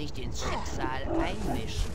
nicht ins Schicksal einmischen,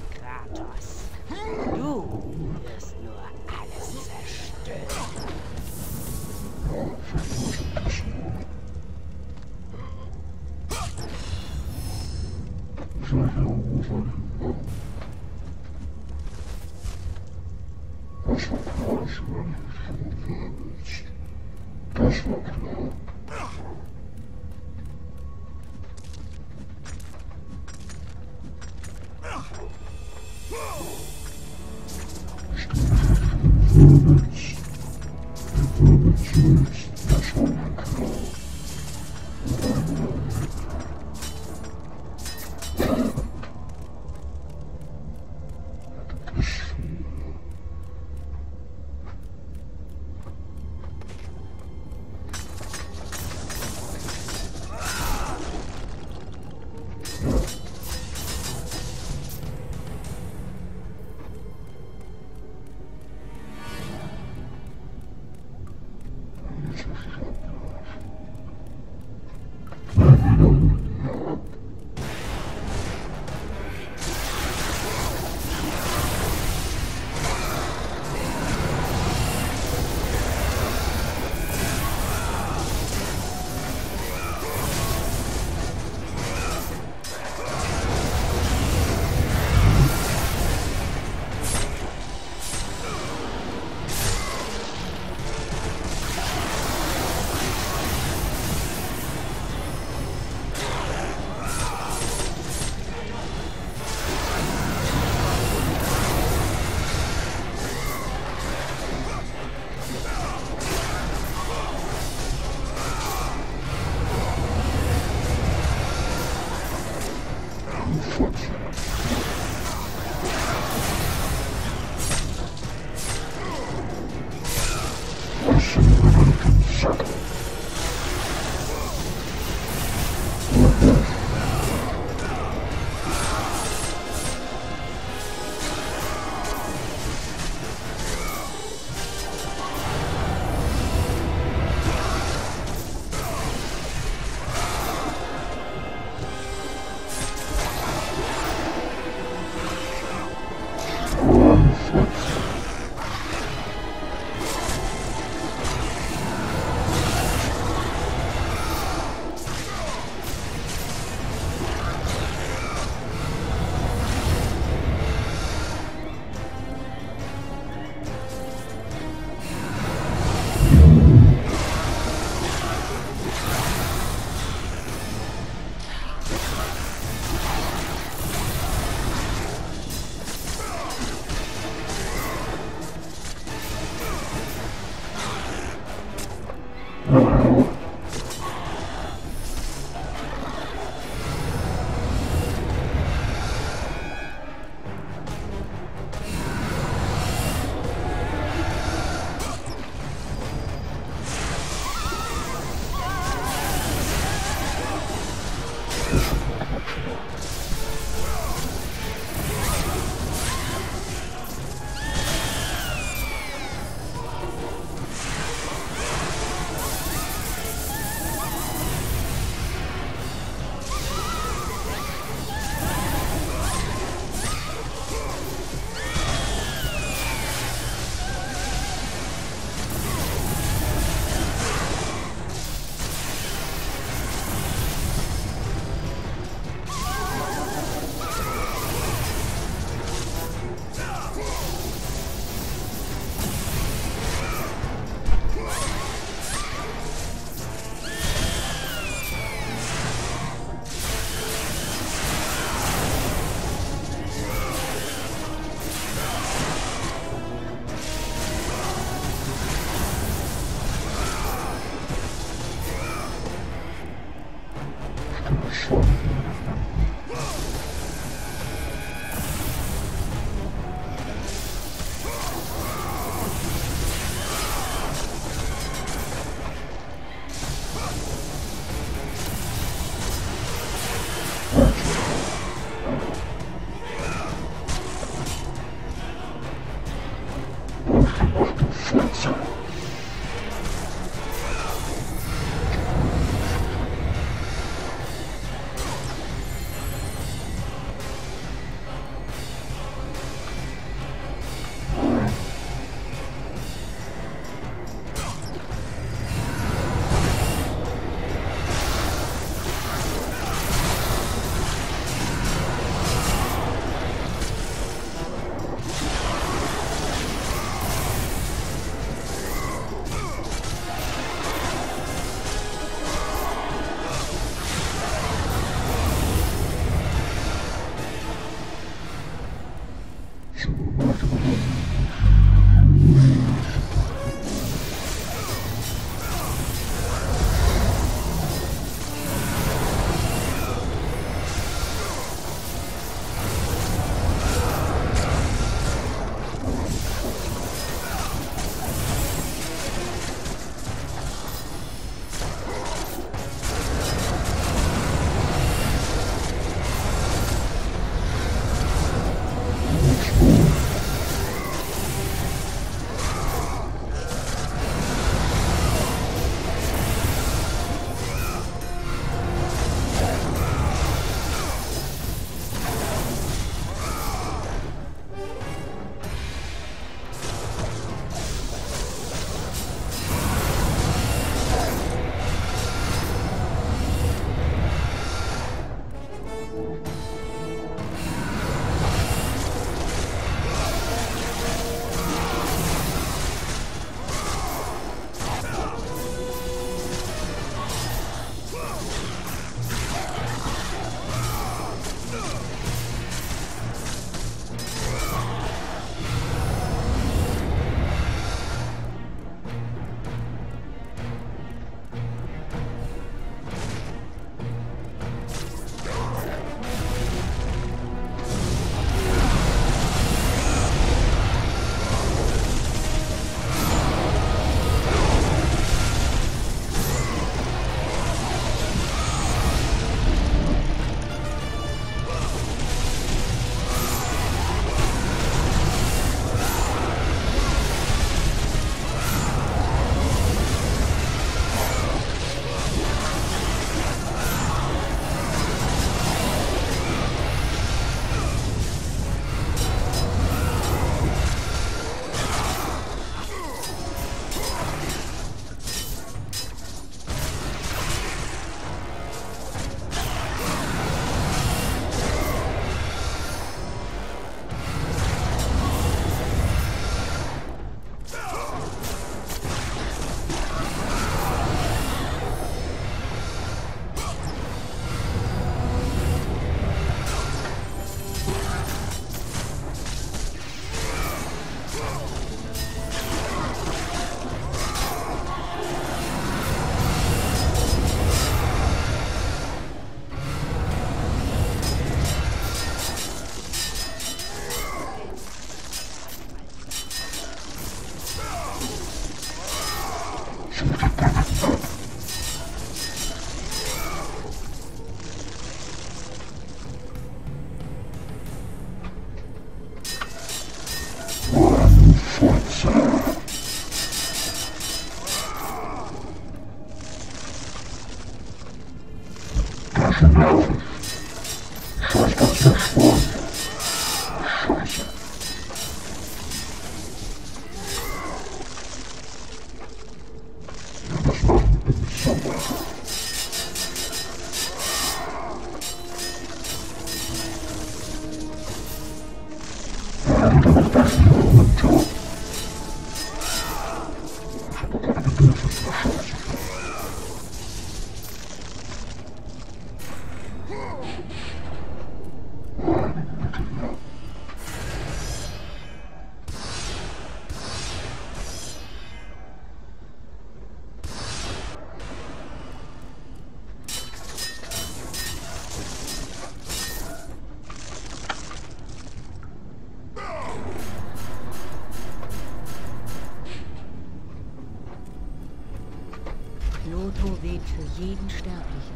jeden Sterblichen,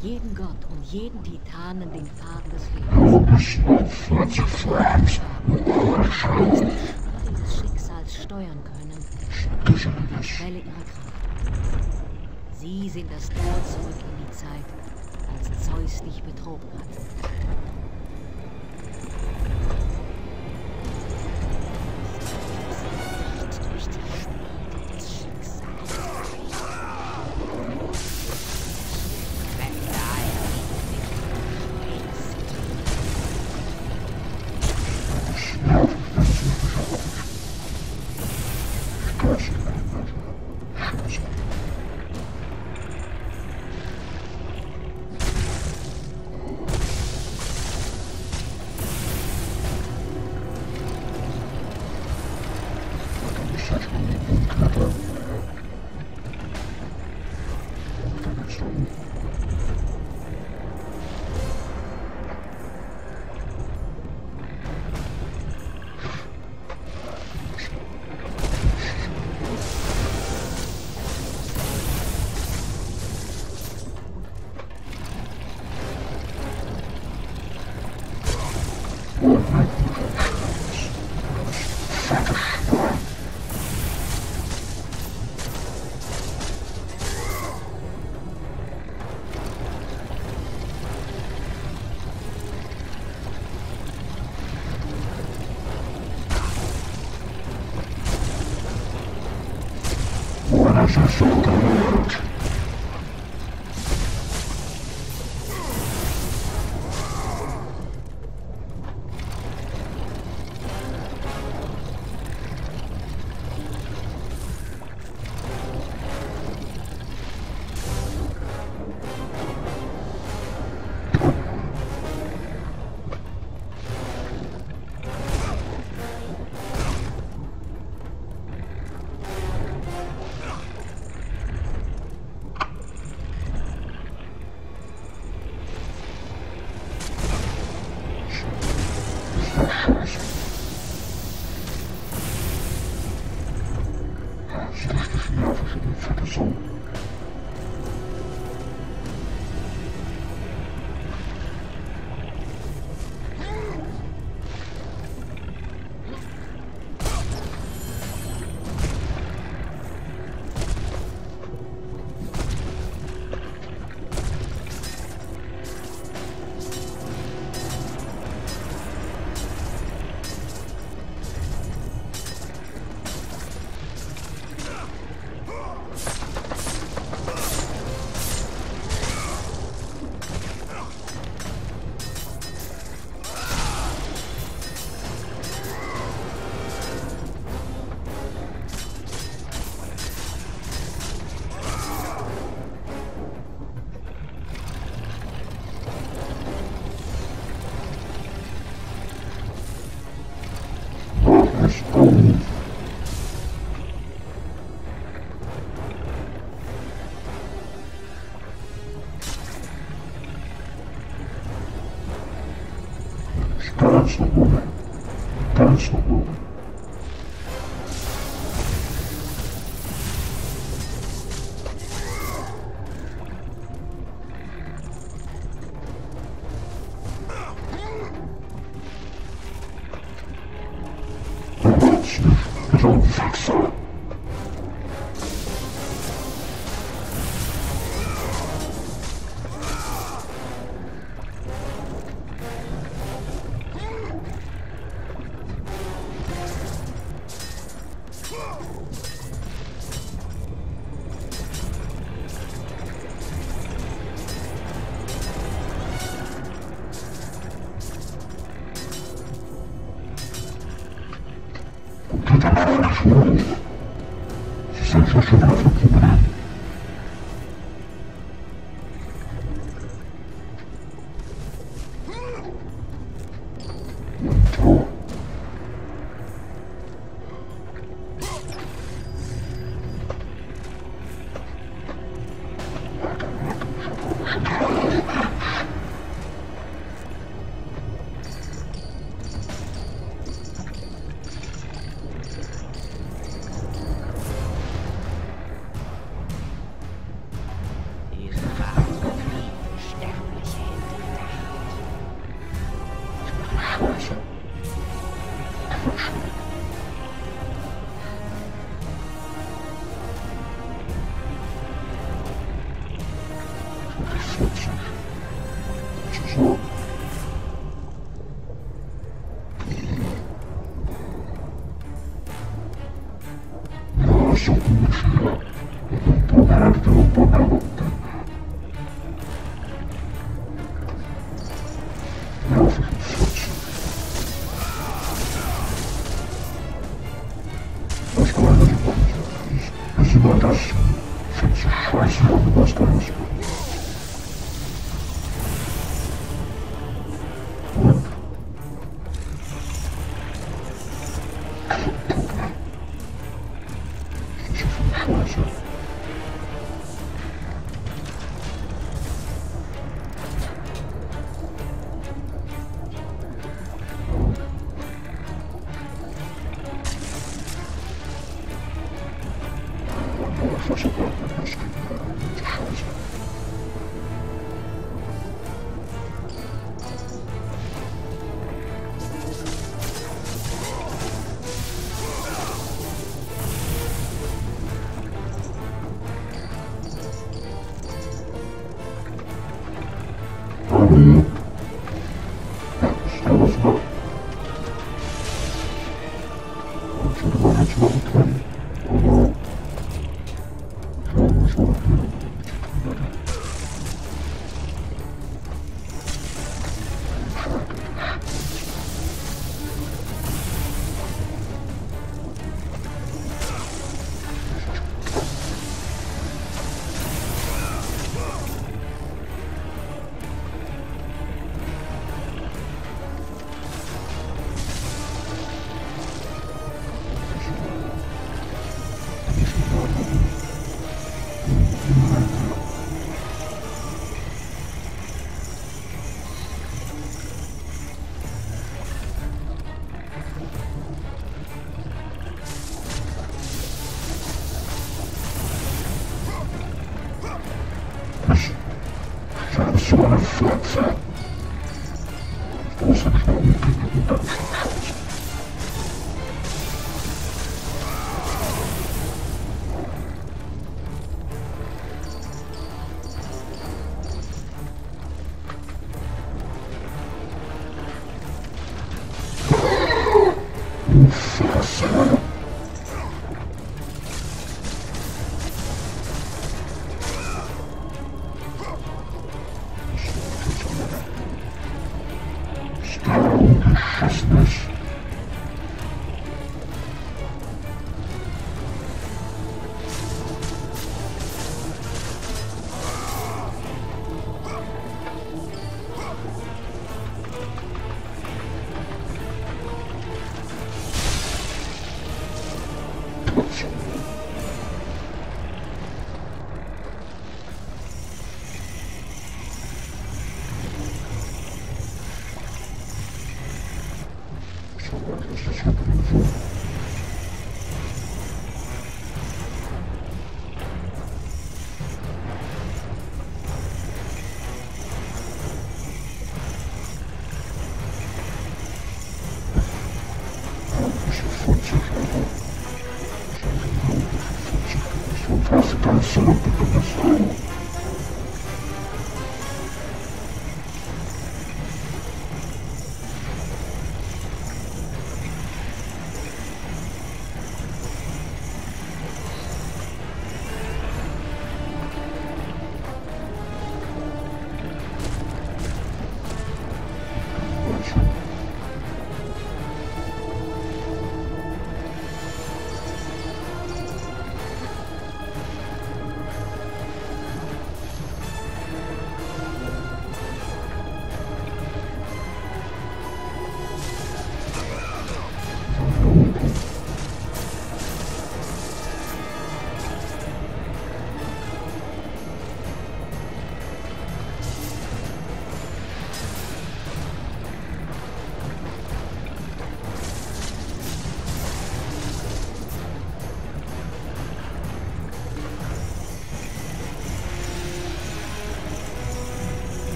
jeden Gott und jeden Titanen den Faden des Lebens. des Schicksals steuern können, Quelle ihrer Kraft. Sie sind das Tor zurück in die Zeit, als Zeus dich betrogen hat. Ganz nach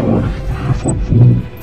Und weiß aber nicht wer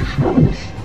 da, sonst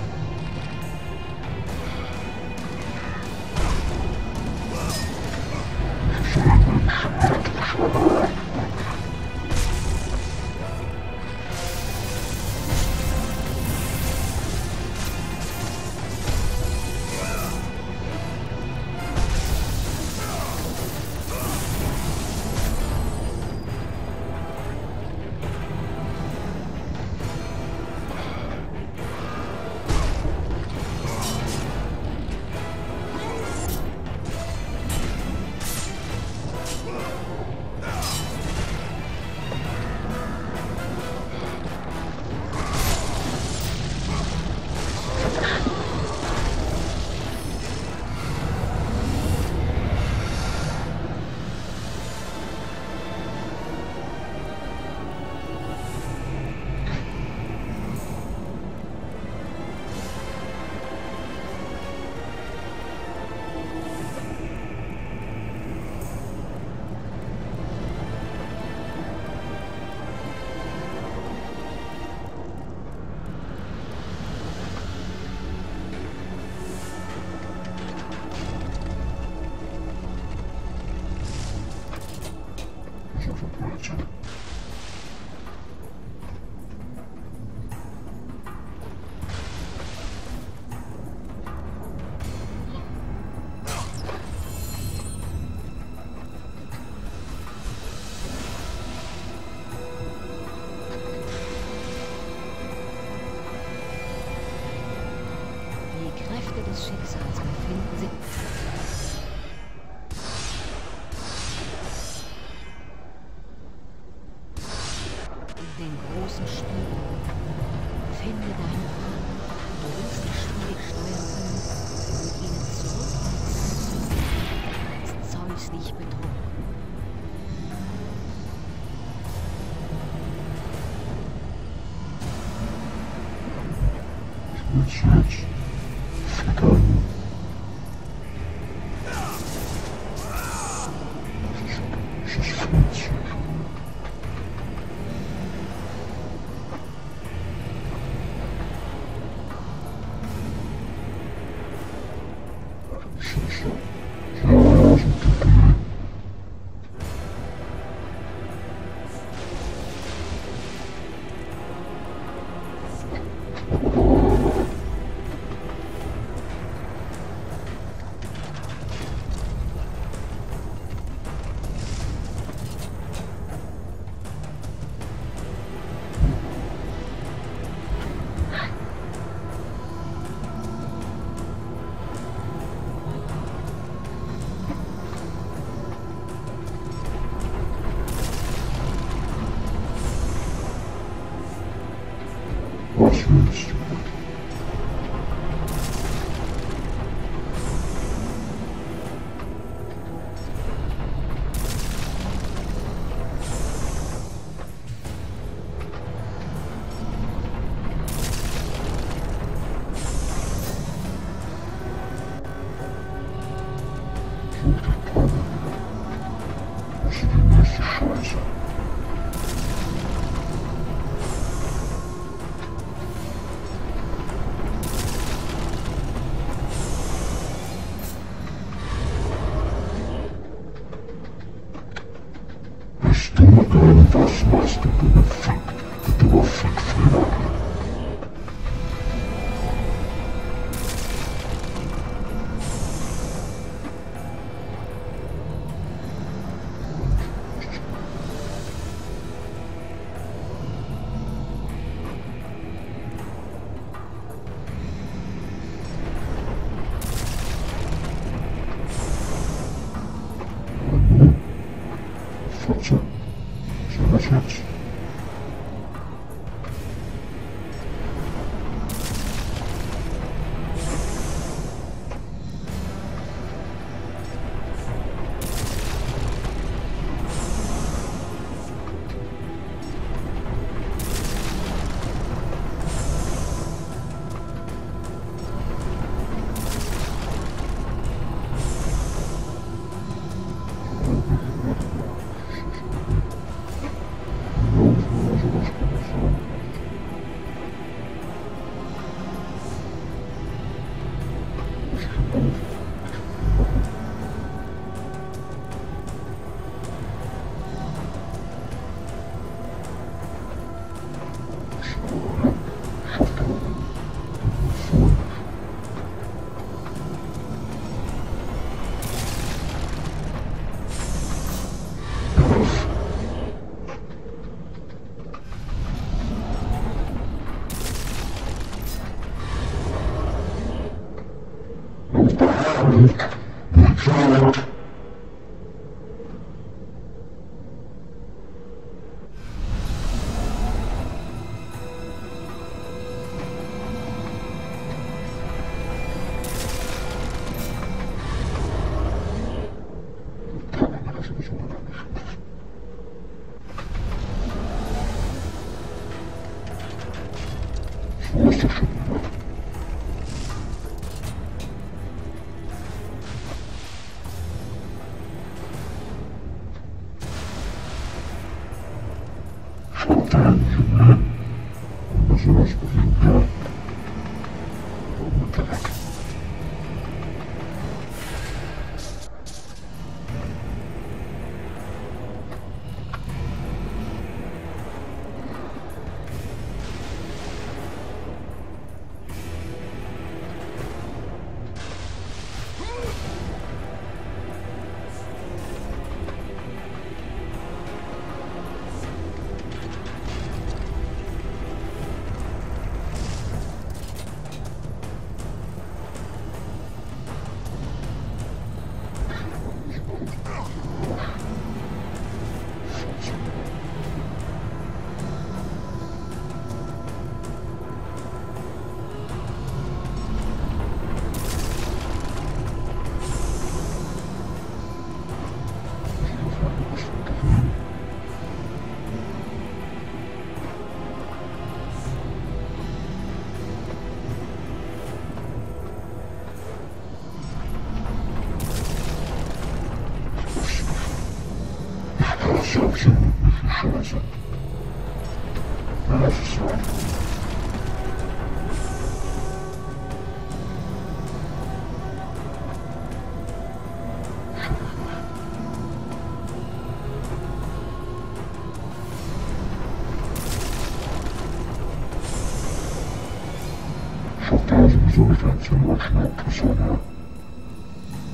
作战情况如何？不晓得，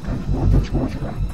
赶紧把人救起来。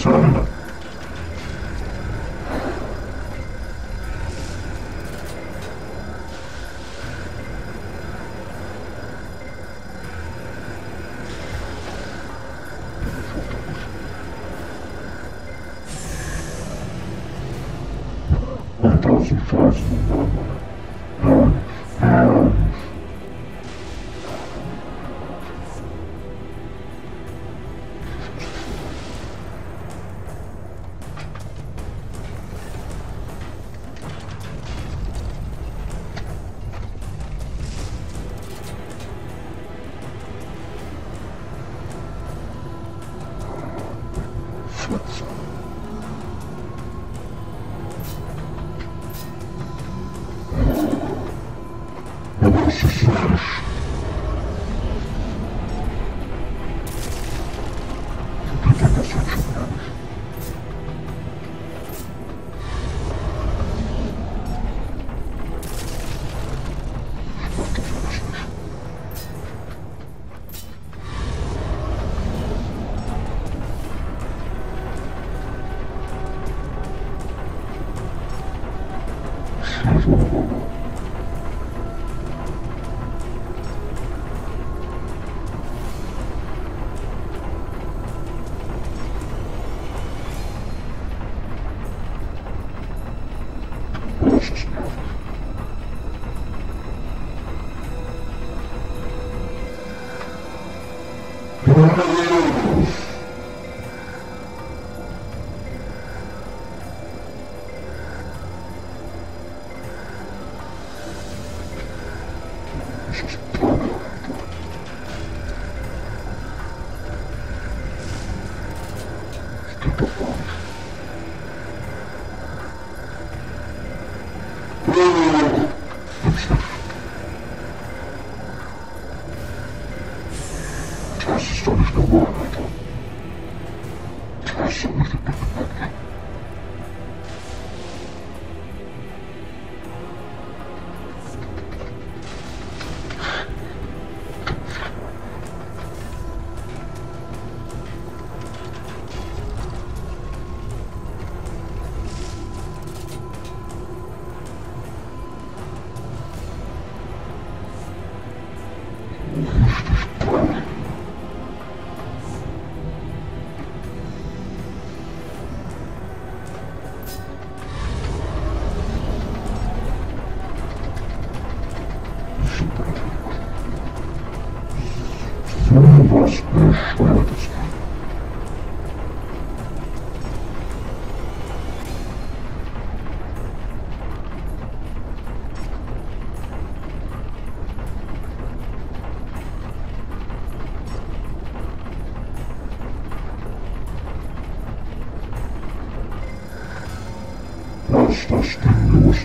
silent. Das ist toll.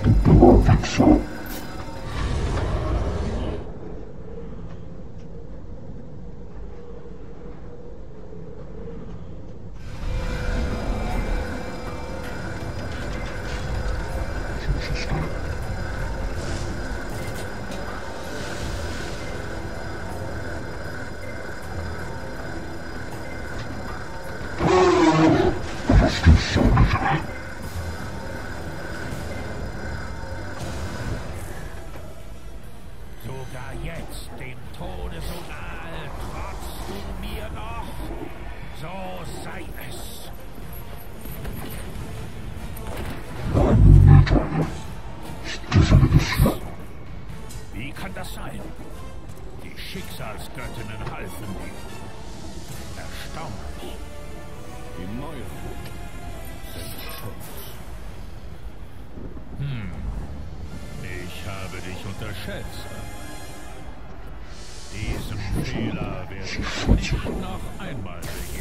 Constitution. Hm. Ich habe dich unterschätzt. Diesen Fehler werde ich nicht noch einmal begehen.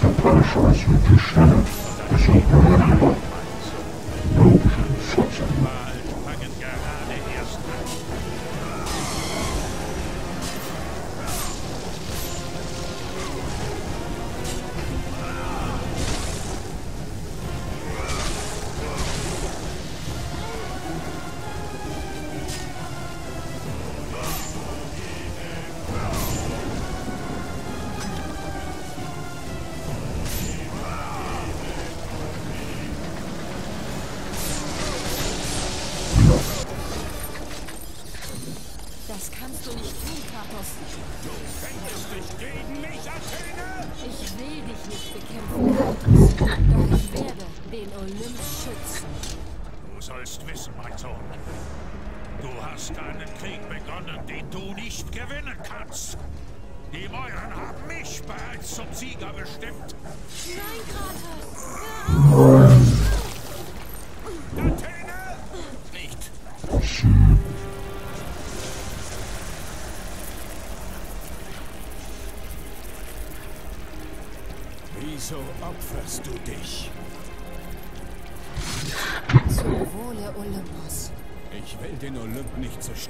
the pressure as you just did. It's all permanent. No, it's not.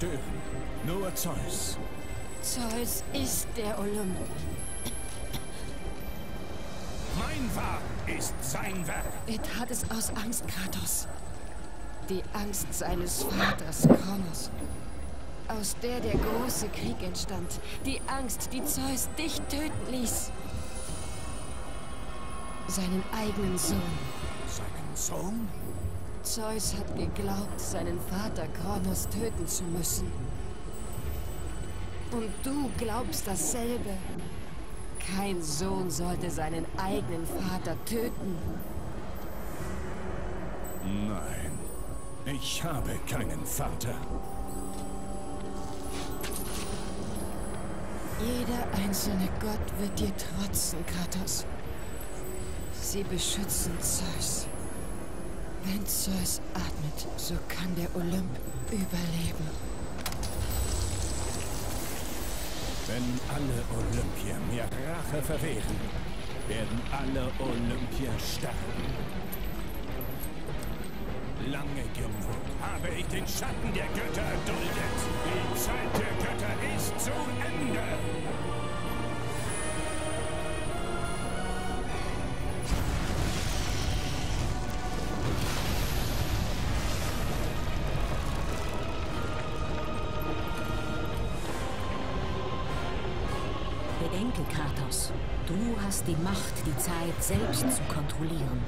Zerstören. Nur Zeus. Zeus ist der Olymp. Mein Wagen ist sein Werk. Er tat es aus Angst, Kratos. Die Angst seines Vaters, Kronos. Aus der der große Krieg entstand. Die Angst, die Zeus dich töten ließ. Seinen eigenen Sohn. Seinen Sohn? Zeus hat geglaubt, seinen Vater Kronos töten zu müssen. Und du glaubst dasselbe. Kein Sohn sollte seinen eigenen Vater töten. Nein. Ich habe keinen Vater. Jeder einzelne Gott wird dir trotzen, Kratos. Sie beschützen Zeus. Wenn Zeus atmet, so kann der Olymp überleben. Wenn alle Olympier mir Rache verwehren, werden alle Olympier sterben. Lange genug habe ich den Schatten der Götter erduldet. Die Zeit der Götter ist zu Ende. Hast die Macht, die Zeit selbst zu kontrollieren.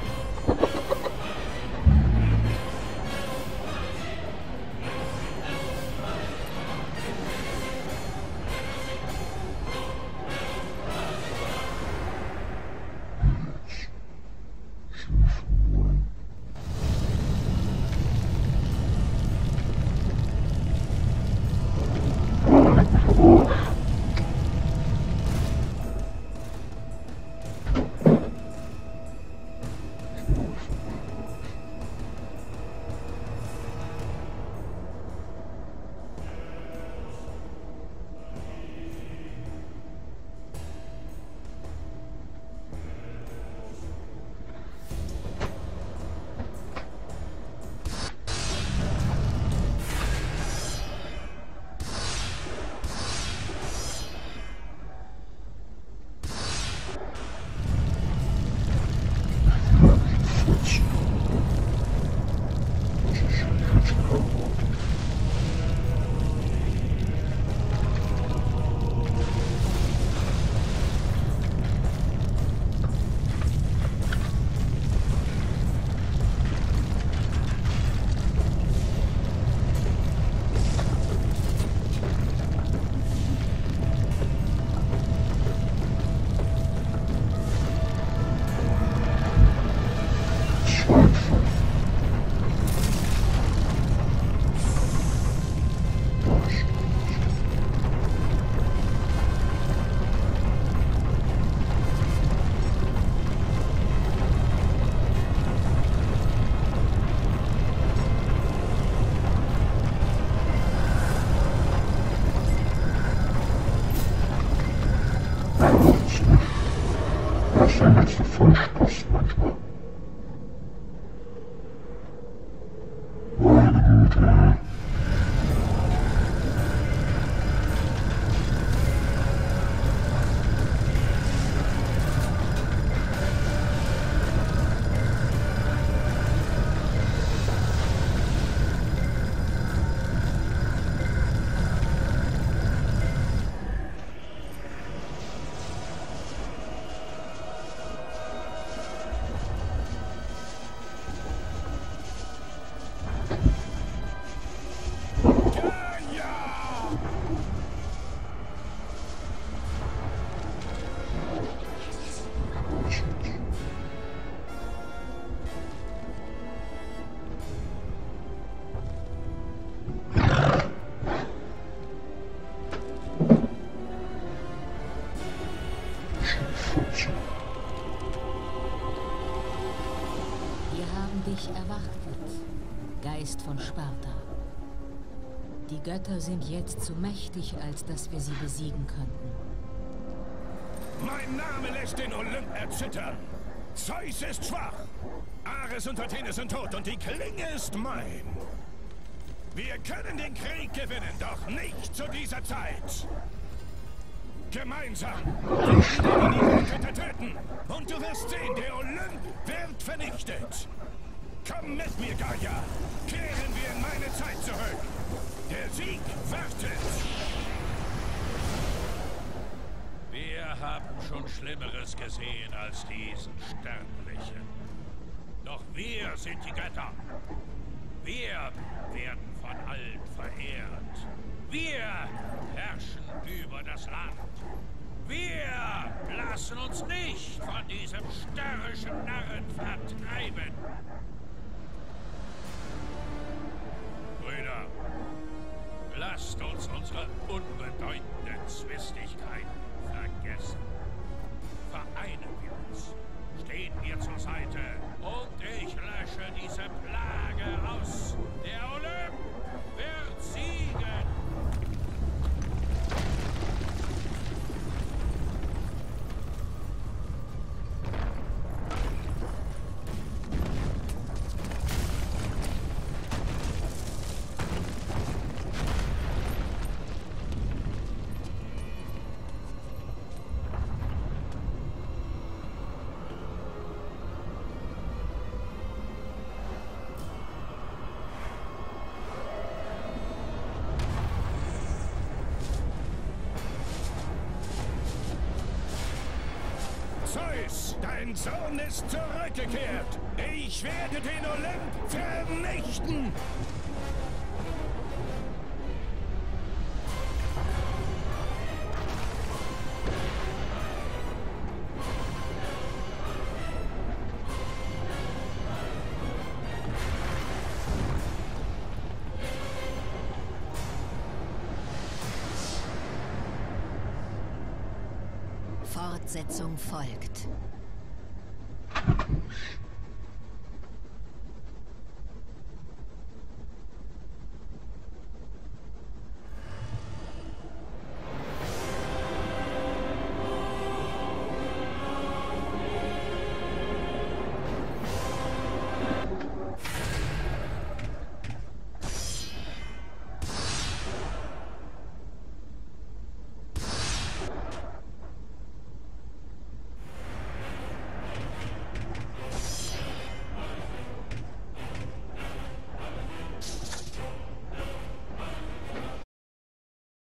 Götter sind jetzt zu mächtig, als dass wir sie besiegen könnten. Mein Name lässt den Olymp erzittern. Zeus ist schwach. Ares und Athene sind tot und die Klinge ist mein. Wir können den Krieg gewinnen, doch nicht zu dieser Zeit. Gemeinsam werden die Götter töten. Und du wirst sehen, der Olymp wird vernichtet. Komm mit mir, Gaia. Kehren wir in meine Zeit zurück. Der Sieg wartet. Wir haben schon Schlimmeres gesehen als diesen Sterblichen. Doch wir sind die Götter. Wir werden von allen verehrt. Wir herrschen über das Land. Wir lassen uns nicht von diesem störrischen Narren vertreiben. Lasst uns unsere unbedeutenden Zwistigkeiten vergessen. Vereinen wir uns, stehen wir zur Seite und ich lösche diese Plage aus. Der Zeus, dein Sohn ist zurückgekehrt. Ich werde den Olymp vernichten. Fortsetzung folgt.